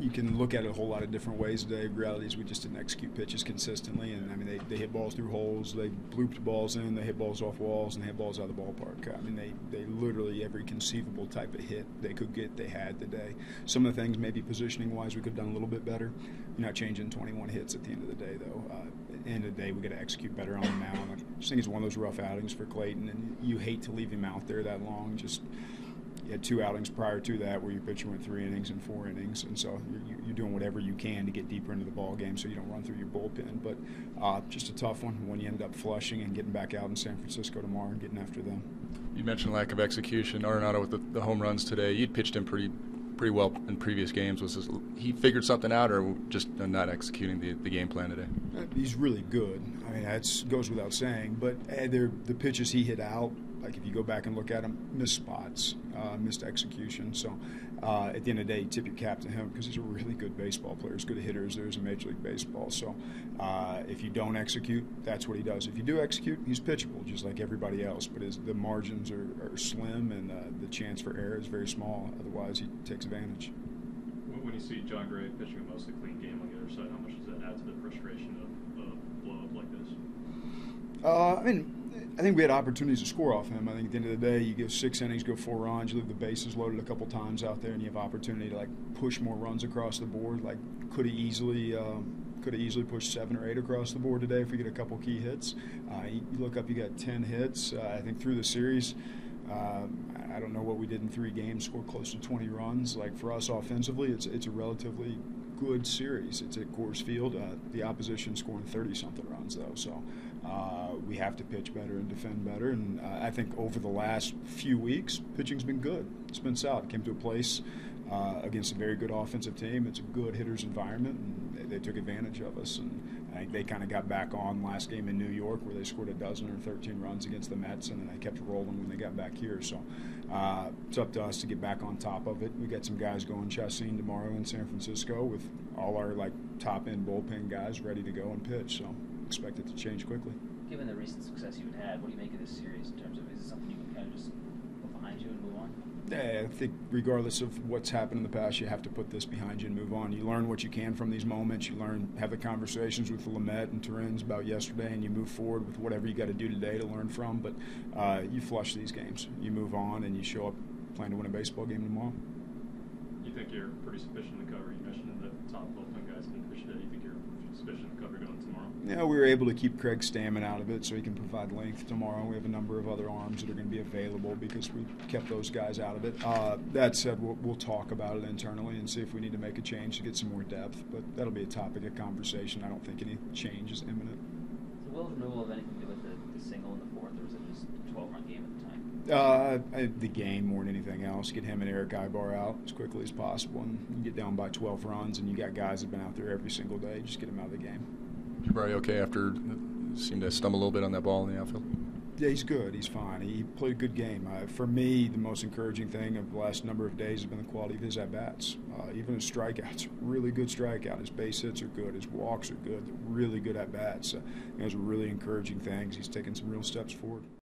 you can look at it a whole lot of different ways today. Reality is we just didn't execute pitches consistently, and I mean they, they hit balls through holes, they blooped balls in, they hit balls off walls, and they hit balls out of the ballpark. I mean they they literally every conceivable type of hit they could get they had today. Some of the things maybe positioning wise we could have done a little bit better. You're not changing 21 hits at the end of the day though. Uh, at the end of the day, we got to execute better on the mound. I just think it's one of those rough outings for Clayton, and you hate to leave him out there that long. Just you had two outings prior to that where your pitcher went three innings and four innings, and so you're, you're, doing whatever you can to get deeper into the ball game so you don't run through your bullpen. But uh, just a tough one when you end up flushing and getting back out in San Francisco tomorrow and getting after them. You mentioned lack of execution. Arenado with the, the home runs today. You'd pitched him pretty pretty well in previous games. Was his, he figured something out, or just not executing the, the game plan today? Uh, he's really good. I mean, that goes without saying. But uh, the pitches he hit out like if you go back and look at him, missed spots, uh, missed execution. So uh, at the end of the day, you tip your cap to him because he's a really good baseball player, as good a hitter as there is in Major League Baseball. So uh, if you don't execute, that's what he does. If you do execute, he's pitchable just like everybody else. But his, the margins are, are slim and uh, the chance for error is very small. Otherwise, he takes advantage. When you see Jon Gray pitching a mostly clean game on the other side, how much does that add to the frustration of a blow up like this? Uh, I mean I think we had opportunities to score off him. I think at the end of the day, you go six innings, go four runs, you leave the bases loaded a couple times out there, and you have opportunity to like push more runs across the board. Like could have easily. Um, could have easily pushed seven or eight across the board today if we get a couple key hits. Uh, you, look up, you got 10 hits. Uh, I think through the series, um, I don't know what we did in three games, scored close to 20 runs. Like for us offensively, it's it's a relatively good series. It's at Coors Field. Uh, the opposition scoring 30 something runs though, so uh, we have to pitch better and defend better. And uh, I think over the last few weeks, pitching's been good. It's been solid. Came to a place uh, against a very good offensive team. It's a good hitters environment, and they, they took advantage of us. And I think they kind of got back on last game in New York where they scored a dozen or 13 runs against the Mets, and then they kept rolling when they got back here. So uh, it's up to us to get back on top of it. We got some guys going Chacín tomorrow in San Francisco with all our like top end bullpen guys ready to go and pitch. So expect it to change quickly. Given the recent success you've had, what do you make of this series in terms of is it something you can kind of just put behind you and move on? I think regardless of what's happened in the past, you have to put this behind you and move on. You learn what you can from these moments. You learn, have the conversations with Lamet and Torrens about yesterday, and you move forward with whatever you got to do today to learn from. But uh, you flush these games. You move on, and you show up playing to win a baseball game tomorrow. You think you're pretty sufficient to cover? You mentioned the top bullpen guys can push today. You think you're sufficient cover going tomorrow? Yeah, we were able to keep Craig Stammen out of it so he can provide length tomorrow. We have a number of other arms that are going to be available because we kept those guys out of it. Uh, that said, we'll, we'll, talk about it internally and see if we need to make a change to get some more depth, but that'll be a topic of conversation. I don't think any change is imminent. So, will removal have anything to do with the, the single in the fourth, or was it just a 12 run game at the time? Uh, the game more than anything else. Get him and Erick Aybar out as quickly as possible, and you get down by 12 runs, and you got guys that've been out there every single day. Just get them out of the game. Jabari okay after seemed to stumble a little bit on that ball in the outfield? Yeah, he's good. He's fine. He played a good game. Uh, for me, the most encouraging thing of the last number of days has been the quality of his at bats. Uh, even his strikeouts, really good strikeout. His base hits are good. His walks are good. Really good at bats. Uh, those are really encouraging things. He's taken some real steps forward.